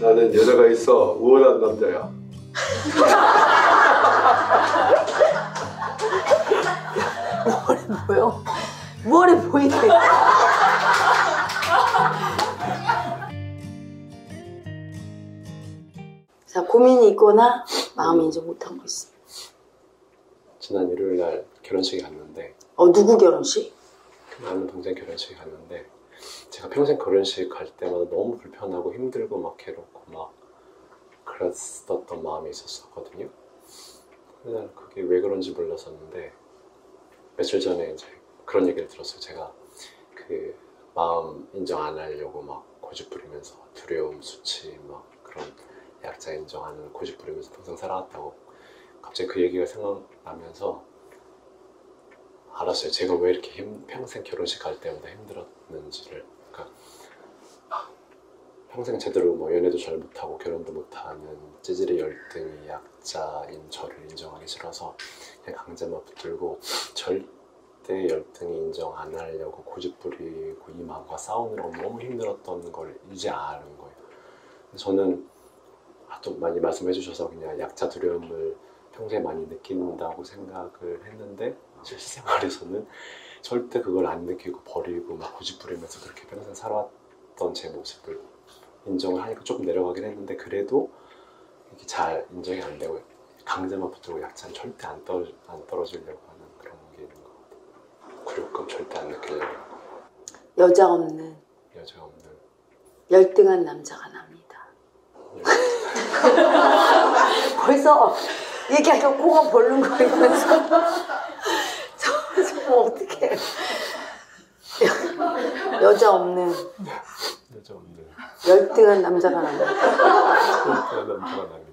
나는 여자가 있어 우월한 남자야. 뭐요? 무얼해 보이네. 자, 고민이 있거나 마음이 인지 못한 거 있어. 지난 일요일 날 결혼식에 갔는데 어, 누구 결혼식? 아는 동생 결혼식에 갔는데 제가 평생 결혼식 갈 때마다 너무 불편하고 힘들고 막 괴롭고 막 그랬었던 마음이 있었거든요. 근데 그게 왜 그런지 몰랐었는데 며칠 전에 이제 그런 얘기를 들었어요. 제가 그 마음 인정 안 하려고 막 고집 부리면서 두려움, 수치 막 그런 약자 인정 하는 고집 부리면서 평생 살아왔다고 갑자기 그 얘기가 생각나면서 알았어요. 제가 왜 이렇게 힘, 평생 결혼식 갈 때마다 힘들었는지를. 그러니까 평생 제대로 뭐 연애도 잘 못하고 결혼도 못하는 찌질의 열등이 약자인 저를 인정하기 싫어서 그냥 강제만 붙들고 절대 열등이 인정 안 하려고 고집 부리고 이 마음과 싸우느라고 너무 힘들었던 걸 이제 아는 거예요. 저는 하도 많이 말씀해 주셔서 그냥 약자 두려움을 평소에 많이 느낀다고 생각을 했는데 실생활에서는 절대 그걸 안 느끼고 버리고 막 고집 부리면서 그렇게 평생 살아왔던 제 모습을 인정을 하니까 조금 내려가긴 했는데 그래도 이게 잘 인정이 안 되고 강제만 붙들고 약자는 절대 안, 떨어, 안 떨어지려고 하는 그런 게 있는 것 같아요. 굴욕감 절대 안 느끼려고. 여자 없는. 여자 없는. 열등한 남자가 납니다. 벌써 얘기하니까 코가 벌렁거리면서 저, 저 어떡해. 여자 없는. 여자 없는. 열등한 남자가 납니다. 절대 남자가 납니다.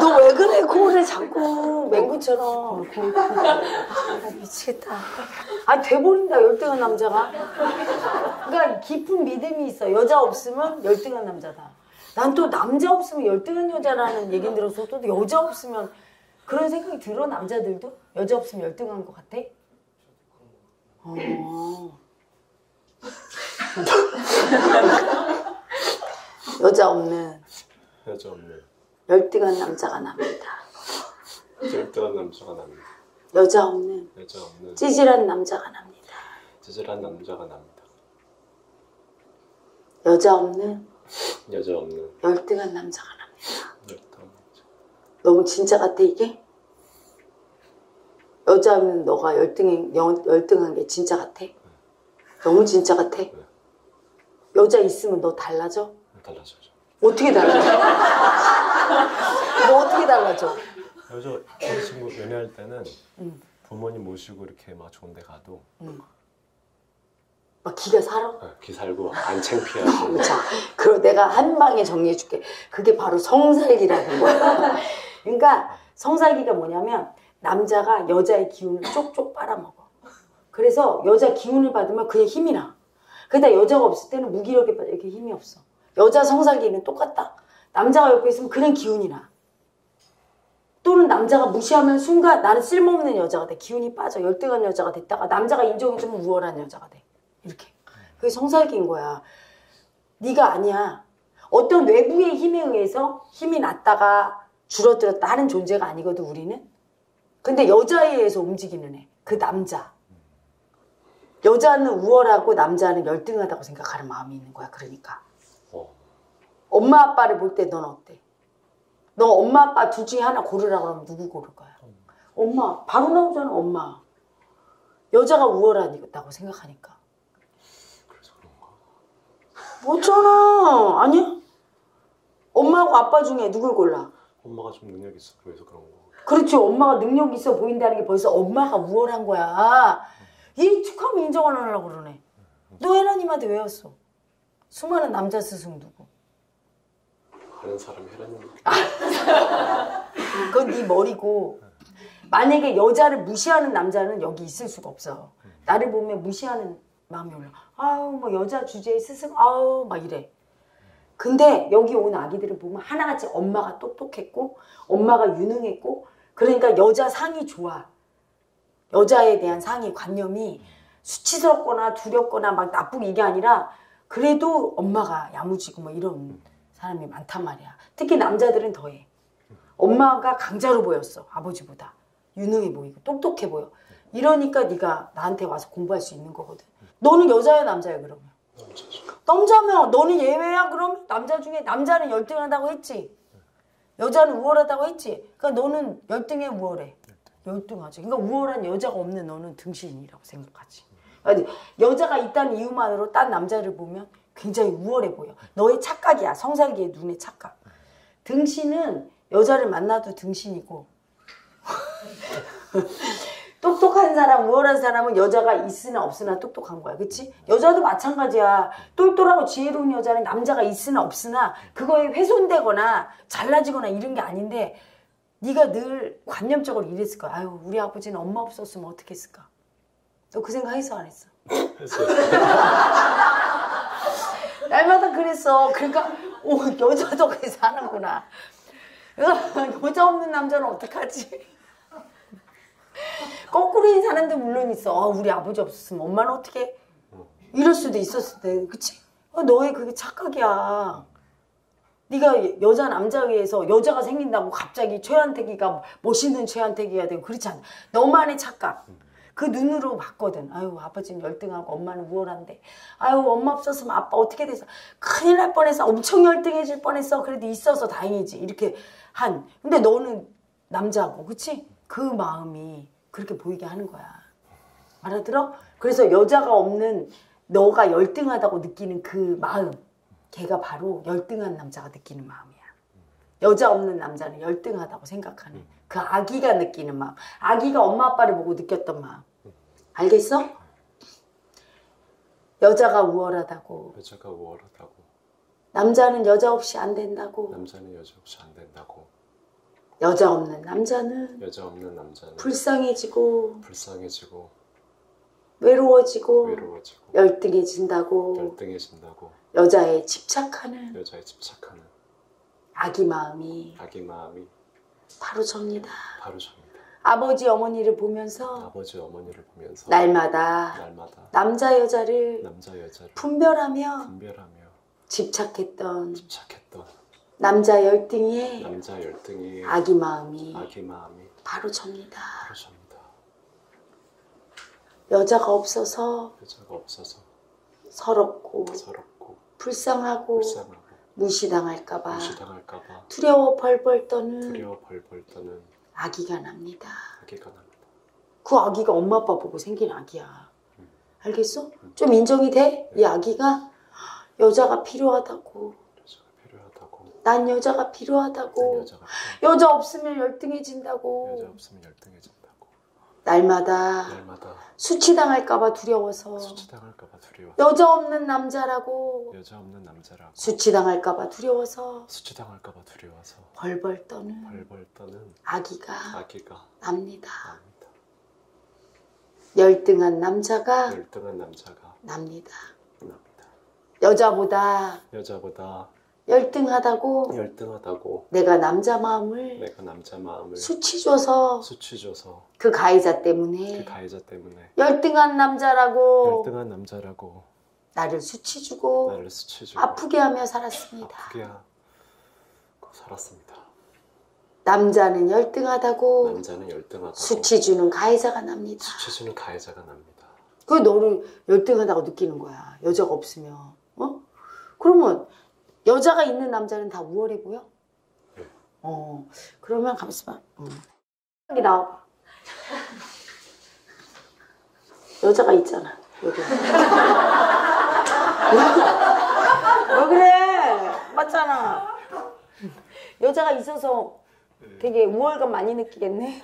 너 왜 그래? 코를 자꾸 맹구처럼. 아, 미치겠다. 아 돼버린다 열등한 남자가. 그러니까 깊은 믿음이 있어. 여자 없으면 열등한 남자다. 난 또 남자 없으면 열등한 여자라는 얘기 들어서 또 여자 없으면 그런 생각이 들어 남자들도 여자 없으면 열등한 것 같아 어. 여자 없는 여자 없는 열등한 남자가 납니다. 절대한 남자가 납니다. 여자 없는 여자 없는 찌질한 남자가 납니다. 찌질한 남자가 납니다. 여자 없는 여자 없는 열등한 남자가 납니다. 열등한 남자. 너무 진짜 같아 이게? 여자 없는 너가 열등 열등한 게 진짜 같아? 너무 진짜 같아? 여자 있으면 너 달라져? 달라져요. 어떻게 달라져? 너 어떻게 달라져? 여자 여자친구 연애할 때는 응. 부모님 모시고 이렇게 막 좋은데 가도 막 기가 살아? 어, 기 살고 안 창피하고 자, 그럼 내가 한 방에 정리해 줄게. 그게 바로 성살기라는 거야. 그러니까 성살기가 뭐냐면 남자가 여자의 기운을 쪽쪽 빨아먹어. 그래서 여자 기운을 받으면 그냥 힘이 나. 근데 여자가 없을 때는 무기력에 빠져 이렇게 힘이 없어. 여자 성살기는 똑같다. 남자가 옆에 있으면 그냥 기운이 나. 또는 남자가 무시하면 순간 나는 쓸모없는 여자가 돼. 기운이 빠져. 열등한 여자가 됐다가 남자가 인정해주면 우월한 여자가 돼. 이렇게. 그게 성살기인 거야. 네가 아니야. 어떤 외부의 힘에 의해서 힘이 났다가 줄어들었다 하는 존재가 아니거든 우리는. 근데 여자에 의해서 움직이는 애. 그 남자. 여자는 우월하고 남자는 열등하다고 생각하는 마음이 있는 거야. 그러니까. 어, 엄마 아빠를 볼 때 넌 어때? 너 엄마 아빠 둘 중에 하나 고르라 그러면 누구 고를 거야? 엄마. 바로 나오잖아 엄마. 여자가 우월하다고 생각하니까. 그래서 그런가? 뭐잖아. 아니야? 엄마하고 아빠 중에 누굴 골라? 엄마가 좀 능력 있어 그래서 그런 거. 그렇지. 엄마가 능력 있어 보인다는 게 벌써 엄마가 우월한 거야. 이 툭하면 인정 안 하려고 그러네. 너 혜라님한테 왜 왔어? 수많은 남자 스승 누구? 아는 사람이 해라님 그건 네 머리고 만약에 여자를 무시하는 남자는 여기 있을 수가 없어. 나를 보면 무시하는 마음이 올라. 아우 뭐 여자 주제에 스승 아우 막 이래. 근데 여기 온 아기들을 보면 하나같이 엄마가 똑똑했고 엄마가 유능했고 그러니까 여자 상이 좋아. 여자에 대한 상이 관념이 수치스럽거나 두렵거나 막 나쁘게 이게 아니라 그래도 엄마가 야무지고 뭐 이런 사람이 많단 말이야. 특히 남자들은 더해. 엄마가 강자로 보였어 아버지보다 유능해 보이고 똑똑해 보여. 이러니까 네가 나한테 와서 공부할 수 있는 거거든. 너는 여자야 남자야 그러면? 남자면 너는 예외야 그럼? 남자 중에 남자는 열등하다고 했지. 여자는 우월하다고 했지. 그러니까 너는 열등해 우월해. 열등하지. 그러니까 우월한 여자가 없는 너는 등신이라고 생각하지. 아니, 여자가 있다는 이유만으로 딴 남자를 보면 굉장히 우월해 보여. 너의 착각이야. 성살기의 눈의 착각. 등신은 여자를 만나도 등신이고 똑똑한 사람, 우월한 사람은 여자가 있으나 없으나 똑똑한 거야. 그치? 여자도 마찬가지야. 똘똘하고 지혜로운 여자는 남자가 있으나 없으나 그거에 훼손되거나 잘나지거나 이런 게 아닌데 네가 늘 관념적으로 이랬을 거야. 아유, 우리 아버지는 엄마 없었으면 어떻게 했을까? 너 그 생각 했어, 안 했어? 했어요. 날마다 그랬어. 그러니까, 오, 여자도. 그래서 여자 없는 남자는 어떡하지? 거꾸로인 사람도 물론 있어. 아, 우리 아버지 없었으면 엄마는 어떻게? 이럴 수도 있었을 때, 그치? 어, 너의 그게 착각이야. 네가 여자 남자에 의해서 여자가 생긴다고 갑자기 최한택이가 멋있는 최한택이가 되고 그렇지 않아. 너만의 착각. 그 눈으로 봤거든. 아유 아버지는 열등하고 엄마는 우월한데. 아유 엄마 없었으면 아빠 어떻게 됐어. 큰일 날 뻔했어. 엄청 열등해질 뻔했어. 그래도 있어서 다행이지. 이렇게 한. 근데 너는 남자고 그치? 그 마음이 그렇게 보이게 하는 거야. 알아들어? 그래서 여자가 없는 너가 열등하다고 느끼는 그 마음. 걔가 바로 열등한 남자가 느끼는 마음이야. 여자 없는 남자는 열등하다고 생각하는 그 아기가 느끼는 마음. 아기가 엄마 아빠를 보고 느꼈던 마음. 알겠어? 여자가 우월하다고. 여자가 우월하다고 남자는 여자 없이 안 된다고. 남자는 여자 없이 안 된다고 여자 없는 남자는 여자 없는 남자는 불쌍해지고 불쌍해지고 외로워지고 외로워지고 열등해진다고. 열등해진다고 여자에 집착하는 여자에 집착하는 아기 마음이 아기 마음이 바로 접니다. 바로 접니다. 아버지 어머니를 보면서 아버지 어머니를 보면서 날마다 날마다 남자 여자를 남자 여자를 분별하며 분별하며 집착했던 집착했던 남자 열등의 남자 열등의 아기 마음이 아기 마음이 바로 접니다. 바로 접니다. 여자가 없어서 여자가 없어서 서럽고 서럽고 불쌍하고 불쌍하고 무시당할까봐 무시당할까봐 두려워 벌벌 떠는 두려워 벌벌 떠는 아기가 납니다. 아기가 납니다. 그 아기가 엄마 아빠 보고 생긴 아기야. 알겠어? 좀 인정이 돼? 이 아기가 여자가 필요하다고. 여자가 필요하다고 난 여자가 필요하다고. 여자가 여자 없으면 열등해진다고. 여자 없으면 열등해진다고 날마다 날마다 수치당할까봐 두려워서. 수치당할까봐 두려워 여자 없는 남자라고. 여자 없는 남자라고 수치당할까봐 두려워서. 수치당할까봐 두려워서 벌벌 떠는 벌벌 떠는 아기가 아기가 납니다. 납니다. 열등한 남자가 열등한 남자가 납니다. 납니다. 여자보다 여자보다 열등하다고 열등하다고 내가 남자 마음을 내가 남자 마음을 수치 줘서 수치 줘서 그 가해자 때문에 그 가해자 때문에 열등한 남자라고 열등한 남자라고 나를 수치 주고 나를 수치 주고 아프게 하며 살았습니다. 아프게 하고 살았습니다. 남자는 열등하다고 남자는 열등하다고 수치 주는 가해자가 납니다. 수치 주는 가해자가 납니다. 그 너를 열등하다고 느끼는 거야. 여자가 없으면. 어? 그러면 여자가 있는 남자는 다 우월해 보여? 네. 어. 그러면 가만있어 봐. 응. 여기 나와봐. 여자가 있잖아. 여기. 왜 그래? 맞잖아. 여자가 있어서 되게 우월감 많이 느끼겠네.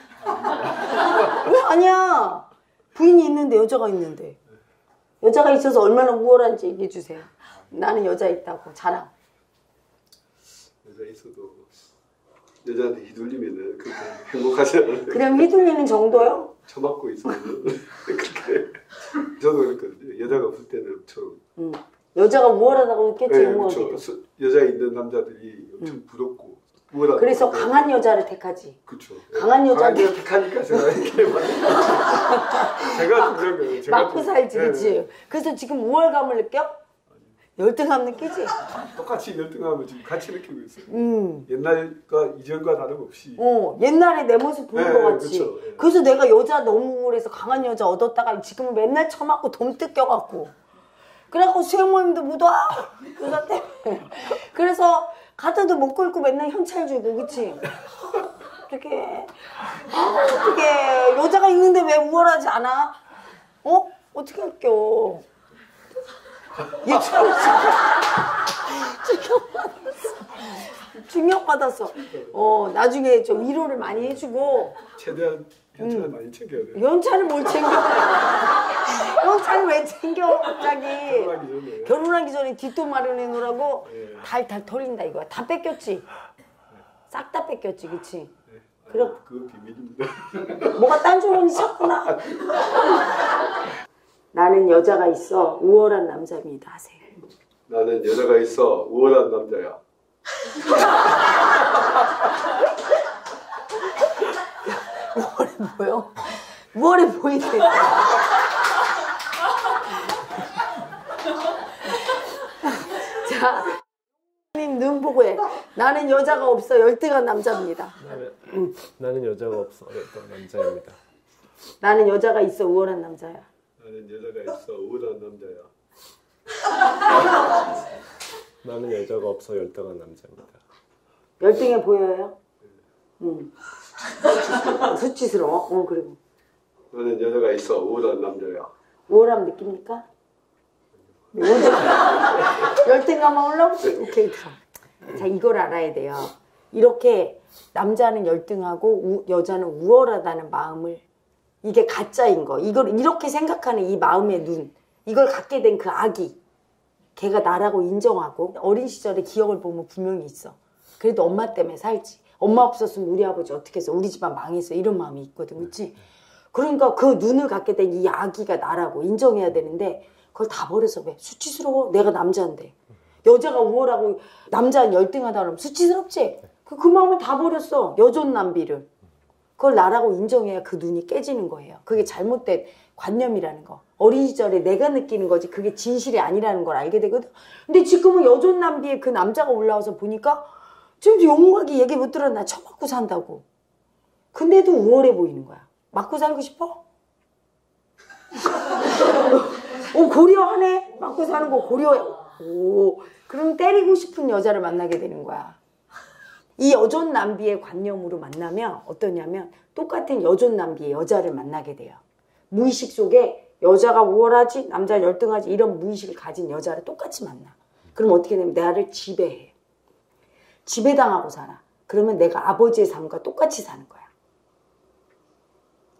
왜 아니야? 부인이 있는데 여자가 있는데 여자가 있어서 얼마나 우월한지 얘기해 주세요. 나는 여자 있다고 자랑. 여자 있어도 여자한테 휘둘리면은 그렇게 행복하지 않은데 그냥 휘둘리는 정도요? 처맞고 있으면 그렇게 저도 그랬거든요. 여자가 없을 때는 엄청 응. 여자가 우월하다고 느꼈지 네. 그렇죠. 수- 여자 있는 남자들이 엄청 부럽고 우월하고 그래서 강한 여자를 택하지. 그렇죠. 강한 여자들- 강한 여자 택하니까 제가 이렇게 막 제가 그런 거예요. 제가 좀- 살지, 네? 네. 그래서 지금 우월감을 느껴? 열등감 느끼지? 똑같이 열등함을 지금 같이 느끼고 있어요. 음. 옛날과 이전과 다름없이. 어, 옛날에 내 모습 보는 네, 것 같지. 그쵸, 예. 그래서 내가 여자 너무 우울해서 강한 여자 얻었다가 지금은 맨날 처맞고 돔 뜯겨갖고. 그래갖고 수행 모임도 못 와. 여자 때문에. 그래서 가다도 못 끌고 맨날 현찰 주고, 그치? 어떻게, 아, 어떻게, 여자가 있는데 왜 우월하지 않아? 어? 어떻게 할게요? 얘 충격받았어. 어, 나중에 좀 위로를 많이 해주고, 최대한 음. 괜찮을 많이 챙겨야 돼요. 연차를 뭘 챙겨? 연차를 왜 챙겨, 갑자기? 결혼하기 전에. 결혼하기 전에 뒷돈 마련해 놓으라고 예. 달달 털린다 이거야. 다 뺏겼지? 싹 다 뺏겼지, 그치? 네. 그래. 그건 비밀입니다. 뭐가 딴소리 찾구나. 나는 여자가 있어 우월한 남자입니다 하세요. 나는 여자가 있어 우월한 남자야. 우월해 보여? 우월해 보이네. 자, 님눈 보고 해. 나는 여자가 없어 열등한 남자입니다. 나는, 나는 여자가 없어 어떤 남자입니다. 나는 여자가 있어 우월한 남자야. 나는 여자가 있어 우월한 남자야. 나는 여자가 없어 열등한 남자입니다. 열등해 보여요? 응. 수치스러워. 어 그리고 나는 여자가 있어 우월한 남자야. 우월함 느낍니까? 열등- 열등감만 올라오지. 오케이 들어. 자 이걸 알아야 돼요. 이렇게 남자는 열등하고 우- 여자는 우월하다는 마음을 이게 가짜인 거. 이걸 이렇게 생각하는 이 마음의 눈. 이걸 갖게 된 그 아기. 걔가 나라고 인정하고 어린 시절의 기억을 보면 분명히 있어. 그래도 엄마 때문에 살지. 엄마 없었으면 우리 아버지 어떻게 했어? 우리 집안 망했어. 이런 마음이 있거든. 그렇지? 그러니까 그 눈을 갖게 된 이 아기가 나라고 인정해야 되는데 그걸 다 버려서 왜? 수치스러워. 내가 남자인데. 여자가 우월하고 남자는 열등하다 그러면 수치스럽지? 그, 그 마음을 다 버렸어. 여존 남비를. 그걸 나라고 인정해야 그 눈이 깨지는 거예요. 그게 잘못된 관념이라는 거. 어린 시절에 내가 느끼는 거지 그게 진실이 아니라는 걸 알게 되거든. 근데 지금은 여존 남비에 그 남자가 올라와서 보니까 지금 용하게 얘기 못 들어 나 처맞고 산다고. 근데도 우월해 보이는 거야. 맞고 살고 싶어? 오 고려하네. 맞고 사는 거 고려해. 오 그럼 때리고 싶은 여자를 만나게 되는 거야. 이 여존 남비의 관념으로 만나면 어떠냐면 똑같은 여존 남비의 여자를 만나게 돼요. 무의식 속에 여자가 우월하지 남자 열등하지 이런 무의식을 가진 여자를 똑같이 만나. 그럼 어떻게 되면 나를 지배해. 지배당하고 살아. 그러면 내가 아버지의 삶과 똑같이 사는 거야.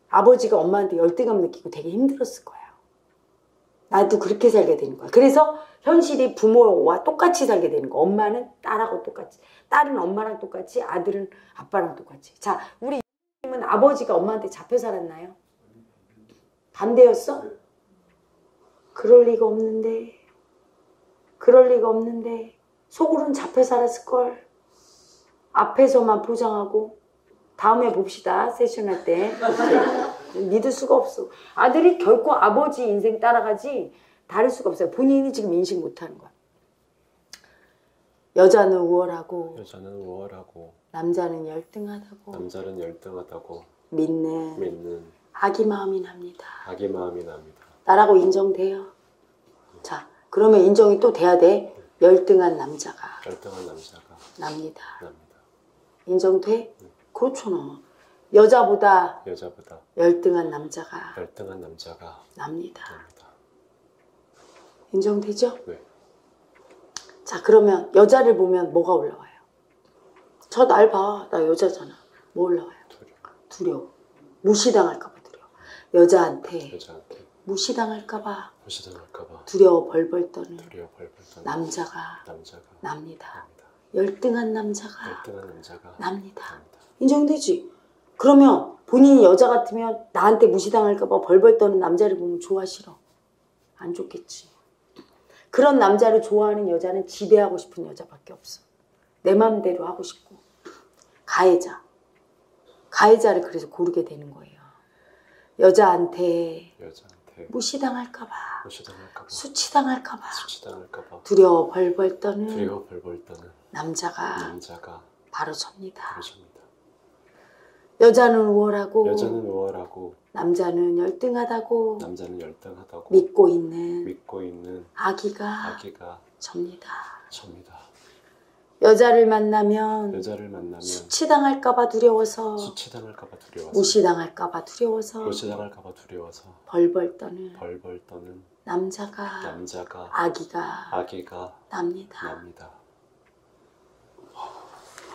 아버지가 엄마한테 열등감 느끼고 되게 힘들었을 거야. 나도 그렇게 살게 되는 거야. 그래서 현실이 부모와 똑같이 살게 되는 거야. 엄마는 딸하고 똑같이. 딸은 엄마랑 똑같이, 아들은 아빠랑 똑같이. 자, 우리 님은 아버지가 엄마한테 잡혀 살았나요? 반대였어? 그럴 리가 없는데. 그럴 리가 없는데. 속으로는 잡혀 살았을걸. 앞에서만 포장하고. 다음에 봅시다. 세션 할 때. 믿을 수가 없어. 아들이 결코 아버지 인생 따라가지 다를 수가 없어요. 본인이 지금 인식 못하는 거야. 여자는 우월하고 여자는 우월하고 남자는 열등하다고 남자는 열등하다고 믿는 믿는 아기 마음이 납니다. 아기 마음이 납니다. 나라고 인정돼요. 자, 그러면 인정이 또 돼야 돼. 열등한 남자가 열등한 남자가 납니다. 납니다. 인정돼? 그렇잖아. 여자보다 여자보다 열등한 남자가 열등한 남자가 납니다. 납니다. 인정되죠? 네. 자, 그러면 여자를 보면 뭐가 올라와요? 저 날 봐. 나 여자잖아. 뭐 올라와요? 두려 두려워. 무시당할까봐 두려워. 여자한테 여자한테 무시당할까봐 무시당할까봐 두려워 벌벌 떠는 두려워 벌벌 떠는 남자가 남자가 납니다. 납니다. 열등한 남자가 열등한 남자가 납니다. 납니다. 인정되지? 그러면 본인이 여자 같으면 나한테 무시당할까봐 벌벌 떠는 남자를 보면 좋아 싫어? 안 좋겠지. 그런 남자를 좋아하는 여자는 지배하고 싶은 여자밖에 없어. 내 맘대로 하고 싶고. 가해자. 가해자를 그래서 고르게 되는 거예요. 여자한테 여자한테 네. 무시당할까봐, 무시당할까봐 수치당할까봐 수치당할까봐 두려워 벌벌 떠는 두려워 벌벌 떠는 남자가 남자가 바로 접니다. 그러십니다. 여자는 우월하고 여자는 우월하고 남자는 열등하다고 남자는 열등하다고 믿고 있는 믿고 있는 아기가 아기가 접니다. 접니다. 여자를 만나면 여자를 만나면 수치당할까봐 두려워서 수치당할까봐 두려워서 무시당할까봐 두려워서 무시당할까봐 두려워서 벌벌 떠는 벌벌 떠는 남자가 남자가 아기가 아기가 납니다. 납니다.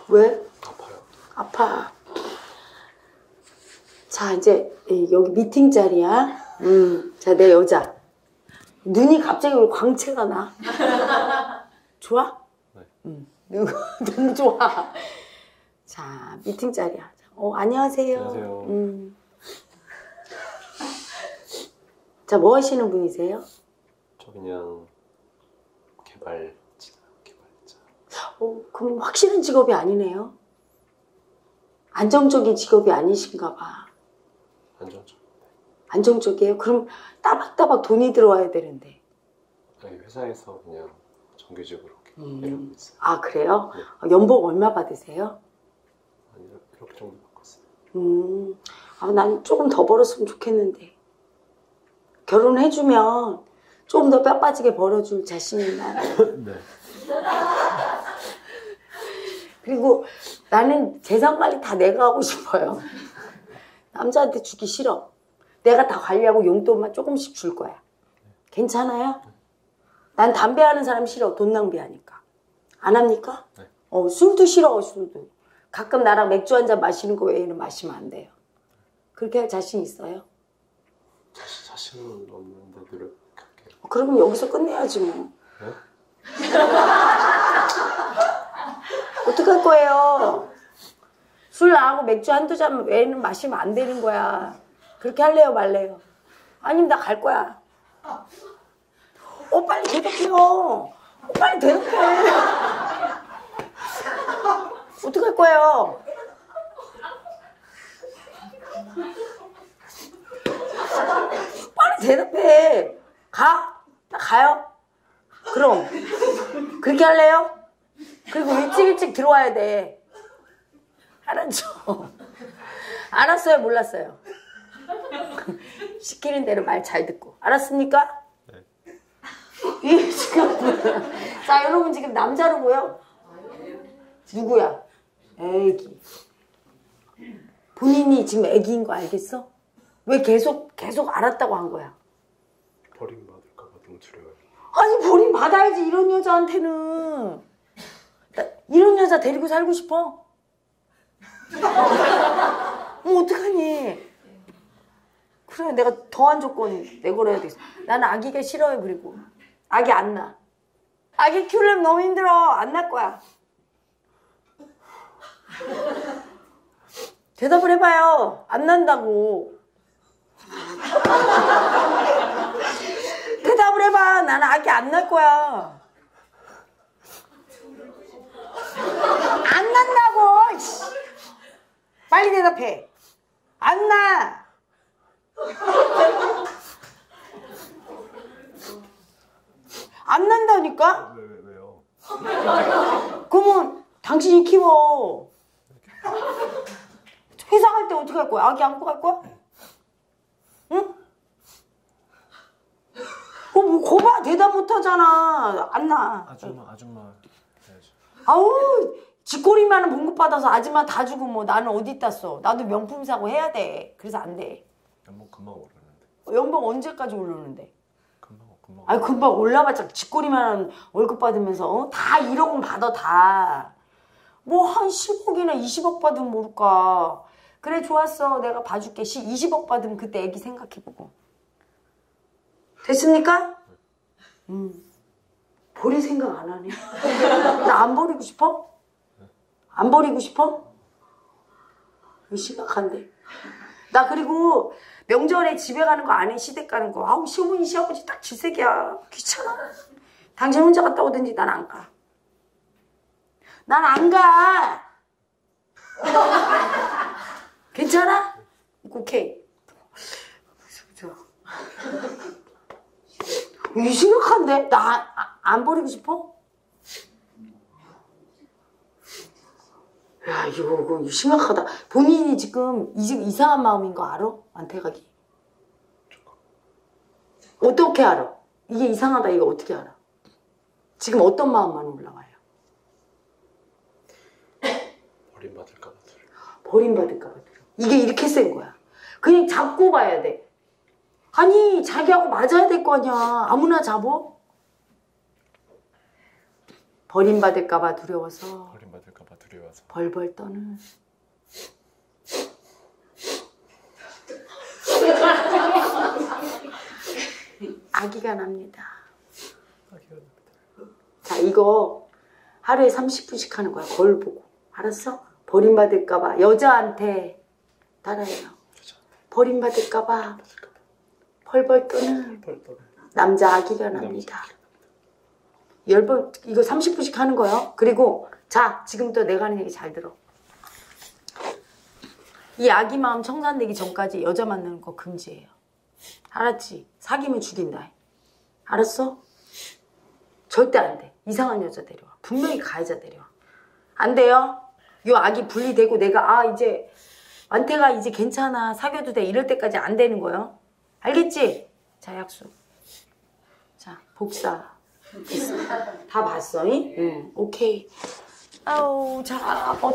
왜? 아파요. 아파. 자, 이제 이- 여기 미팅 자리야. 음, 자, 내 여자. 눈이 갑자기 왜 광채가 나? 좋아? 네. 음, 눈, 눈 좋아. 자, 미팅 자리야. 어, 안녕하세요. 안녕하세요. 음. 자, 뭐 하시는 분이세요? 저 그냥 개발자 개발자 어, 그럼 확실한 직업이 아니네요. 안정적인 직업이 아니신가 봐. 안정적. 안정적이에요? 그럼 따박따박 돈이 들어와야 되는데. 네, 회사에서 그냥 정규직으로 이렇게 음. 일하고 있어요. 아, 그래요? 네. 어, 연봉 얼마 받으세요? 아니 이렇게 정도 받고 있어요. 음, 아, 난 조금 더 벌었으면 좋겠는데. 결혼해주면 조금 더 뼈 빠지게 벌어줄 자신이 나는. 네. 그리고 나는 재산 관리 다 내가 하고 싶어요. 남자한테 주기 싫어. 내가 다 관리하고 용돈만 조금씩 줄 거야. 괜찮아요? 난 담배 하는 사람 싫어. 돈 낭비하니까. 안 합니까? 네. 어, 술도 싫어, 술도. 가끔 나랑 맥주 한 잔 마시는 거 외에는 마시면 안 돼요. 그렇게 할 자신 있어요? 자신 자신은 없는데 노력할게요. 어, 그러면 여기서 끝내야지 뭐. 네? 어떡할 거예요? 술 나하고 맥주 한두 잔 외에는 마시면 안 되는 거야. 그렇게 할래요, 말래요? 아니면 나 갈 거야. 어, 빨리 대답해요. 어, 빨리 대답해. 어떡할 거예요? 빨리 대답해. 가? 나 가요? 그럼. 그렇게 할래요? 그리고 일찍 일찍 들어와야 돼. 알았죠? 알았어요, 몰랐어요? 시키는 대로 말 잘 듣고. 알았습니까? 네. 이 지금 자 여러분 지금 남자로 보여? 누구야? 애기. 본인이 지금 애기인 거 알겠어? 왜 계속 계속 알았다고 한 거야? 버림받을까 봐 너무 두려워요. 아니 버림 받아야지 이런 여자한테는 나 이런 여자 데리고 살고 싶어? 어 어떡하니? 그래 내가 더한 조건 내걸어야 되겠어. 나는 아기가 싫어요 그리고. 아기 안 나. 아기 키우려면 너무 힘들어. 안 날 거야. 대답을 해봐요. 안 난다고. 대답을 해봐. 나는 아기 안 날 거야. 안 난다고. 씨. 빨리 대답해. 안 나. 안 난다니까? 왜, 왜 왜요? 그러면 당신이 키워. 회사 갈 때 어떻게 할 거야? 아기 안고 갈 거야? 응? 어, 뭐, 거봐. 대답 못 하잖아. 안 나. 아줌마 아줌마 해야죠. 아우, 쥐꼬리만 봉급 받아서 아줌마 다 주고 뭐 나는 어디 땄어. 나도 명품 사고 해야 돼. 그래서 안 돼. 연봉 금방 오르는데. 연봉 언제까지 오르는데? 금방 금방. 아니, 금방 올라봤자 쥐꼬리만 월급 받으면서 어? 다 1억 원 받아, 다. 뭐 한 10억이나 20억 받으면 모를까. 그래, 좋았어. 내가 봐줄게. 20억 받으면 그때 애기 생각해보고. 됐습니까? 음. 버릴 생각 안 하네. 나 안 버리고 싶어? 안 버리고 싶어? 심각한데. 나 그리고 명절에 집에 가는 거안 해. 시댁 가는 거. 아우, 시어머니, 시아버지 딱 질색이야. 귀찮아. 당신 혼자 갔다 오든지 난 안 가. 난 안 가. 괜찮아? 오케이. 저, 이 심각한데? 나 안 버리고 싶어? 야, 이거, 이거 심각하다. 본인이 지금 이, 이상한 마음인 거 알아? 안태각이. 어떻게 알아? 이게 이상하다, 이거 어떻게 알아? 지금 어떤 마음만 올라와요? 버림받을까봐 두려워. 버림받을까봐 두려워. 이게 이렇게 센 거야. 그냥 잡고 봐야 돼. 아니, 자기하고 맞아야 될 거 아니야. 아무나 잡어? 버림받을까봐 두려워서 벌벌 떠는. 아기가 납니다. 자, 이거 하루에 30분씩 하는 거야. 거울 보고. 알았어? 버림받을까봐. 여자한테 따라해요. 버림받을까봐. 벌벌 떠는. 남자 아기가 납니다. 열 번, 이거 30분씩 하는 거예요. 그리고, 자, 지금부터 내가 하는 얘기 잘 들어. 이 아기 마음 청산되기 전까지 여자 만나는 거 금지예요. 알았지? 사귀면 죽인다. 알았어? 절대 안 돼. 이상한 여자 데려와. 분명히 가해자 데려와. 안 돼요? 요 아기 분리되고 내가, 아, 이제, 완태가 이제 괜찮아. 사귀어도 돼. 이럴 때까지 안 되는 거예요. 알겠지? 자, 약속. 자, 복사. 다 봤어? 잉? 응. 오케이. 아우, 자, 어,